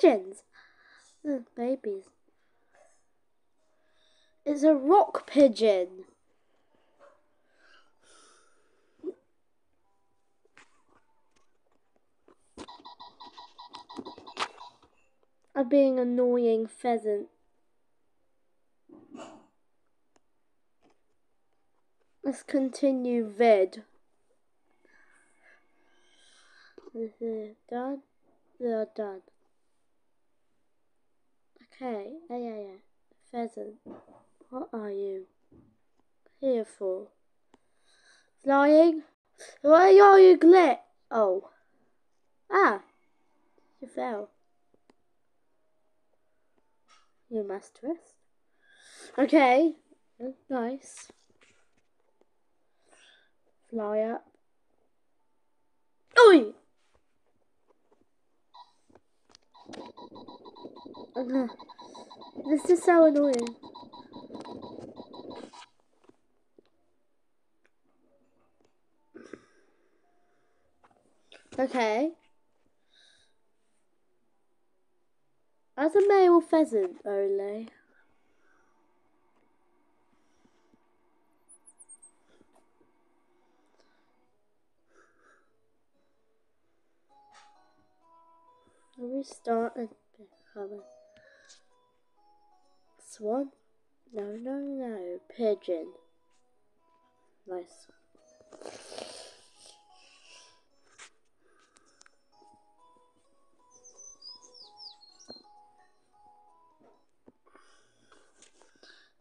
pigeons. Babies. It's a rock pigeon. A being annoying pheasant. Let's continue vid. Is it done? They're done. Yeah, yeah, yeah. Pheasant, what are you here for? Flying? Why are you glit? Oh. Ah, you fell. You must rest. Okay, nice. Fly up. Oi! This is so annoying. Okay. As a male pheasant only. Restart and become swan. No, no, no, pigeon. Nice.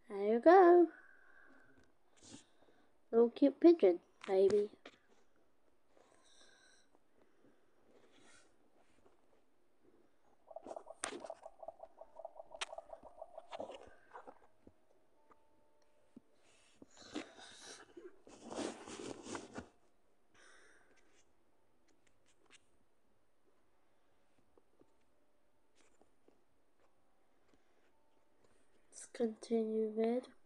There you go. Little cute pigeon, baby. Continue with